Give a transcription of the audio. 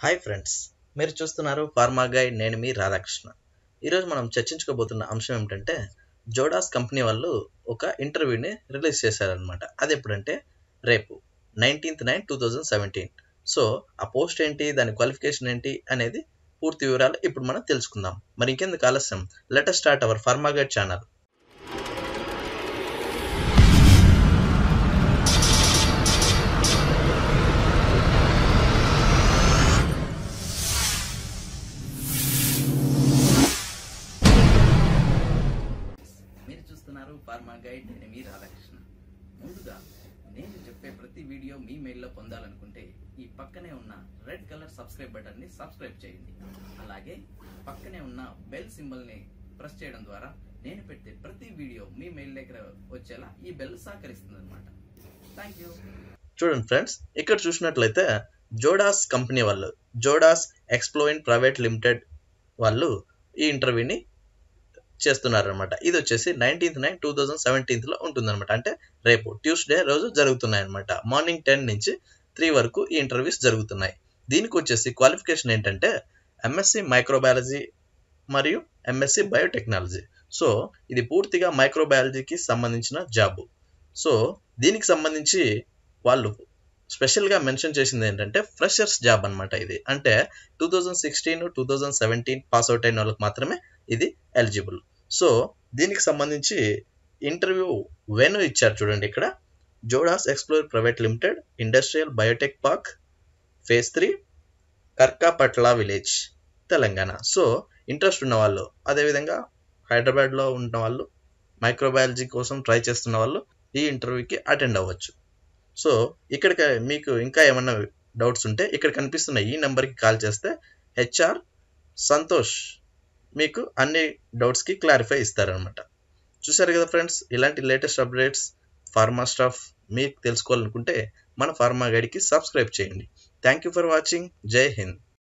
Hi friends మీరు చూస్తున్నారు pharma guide నేను మీ రాధాకృష్ణ. ఈరోజు మనం చర్చించుకోబోతున్న అంశం ఏమిటంటే జోడాస్ కంపెనీ వాళ్ళు ఒక ఇంటర్వ్యూని రిలీజ్ చేశారనమాట అది ఎప్పుడంటే రేపు nineteenth nine two thousand seventeen so ఆ పోస్ట్ ఏంటి దాని క్వాలిఫికేషన్ ఏంటి అనేది పూర్తి వివరాలు ఇప్పుడు మనం తెలుసుకుందాం. మరి ఇంకెందుకు ఆలస్యం? Let's start our pharma guide channel pharma guide నేను మీ రాధాకృష్ణ. ముందుగా నేను చెప్పే ప్రతి వీడియో మీ మెయిల్లో పొందాలనుకుంటే ఈ పక్కనే ఉన్న రెడ్ కలర్ సబ్స్క్రైబ్ బటన్ని సబ్స్క్రైబ్ చేయండి. అలాగే పక్కనే ఉన్న బెల్ సింబల్ని ప్రెస్ చేయడం ద్వారా నేను పెట్టే ప్రతి వీడియో మీ మెయిల్ దగ్గర వచ్చేలా ఈ బెల్ సహకరిస్తుంది అనమాట థ్యాంక్ యూ చూడండి ఫ్రెండ్స్ ఇక్కడ చూసినట్లయితే జోడాస్ కంపెనీ వాళ్ళు జోడాస్ ఎక్స్ప్లోయిన్ ప్రైవేట్ లిమిటెడ్ వాళ్ళు ఈ ఇంటర్వ్యూని చేస్తున్నారనమాట ఇది వచ్చేసి నైన్టీన్త్ నైన్ టూ థౌజండ్ సెవెంటీన్త్లో ఉంటుందన్నమాట. అంటే రేపు ట్యూస్డే రోజు జరుగుతున్నాయన్నమాట. మార్నింగ్ టెన్ నుంచి త్రీ వరకు ఈ ఇంటర్వ్యూస్ జరుగుతున్నాయి. దీనికి వచ్చేసి క్వాలిఫికేషన్ ఏంటంటే ఎంఎస్సి మైక్రోబయాలజీ మరియు ఎంఎస్సి బయోటెక్నాలజీ. సో ఇది పూర్తిగా మైక్రోబయాలజీకి సంబంధించిన జాబ్. సో దీనికి సంబంధించి వాళ్ళు స్పెషల్గా మెన్షన్ చేసింది ఏంటంటే ఫ్రెషర్స్ జాబ్ అనమాట ఇది. అంటే two thousand sixteen two thousand seventeen pass out అయిన వాళ్ళకి మాత్రమే ఇది ఎలిజిబుల్ సో దీనికి సంబంధించి ఇంటర్వ్యూ వెను ఇచ్చారు చూడండి ఇక్కడ. Jodas explore private limited industrial biotech park phase three Karkapatla village Telangana. So interest ఉన్న వాళ్ళు అదేవిధంగా హైదరాబాద్లో ఉన్న వాళ్ళు మైక్రోబయాలజీ కోసం ట్రై చేస్తున్న వాళ్ళు ఈ ఇంటర్వ్యూకి అటెండ్ అవ్వచ్చు. సో ఇక్కడికి మీకు ఇంకా ఏమన్నా డౌట్స్ ఉంటే ఇక్కడ కనిపిస్తున్న ఈ నెంబర్కి కాల్ చేస్తే హెచ్ఆర్ సంతోష్ మీకు అన్ని డౌట్స్కి క్లారిఫై ఇస్తారనమాట చూసారు కదా ఫ్రెండ్స్ ఇలాంటి లేటెస్ట్ అప్డేట్స్ ఫార్మా స్టాఫ్ మీకు తెలుసుకోవాలనుకుంటే మన ఫార్మా గైడ్కి సబ్స్క్రైబ్ చేయండి. Thank you for watching Jai Hind